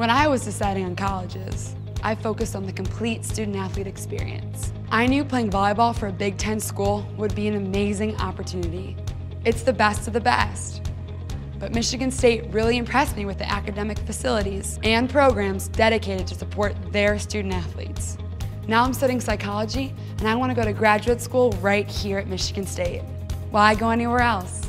When I was deciding on colleges, I focused on the complete student athlete experience. I knew playing volleyball for a Big Ten school would be an amazing opportunity. It's the best of the best. But Michigan State really impressed me with the academic facilities and programs dedicated to support their student athletes. Now I'm studying psychology and I want to go to graduate school right here at Michigan State. Why go anywhere else?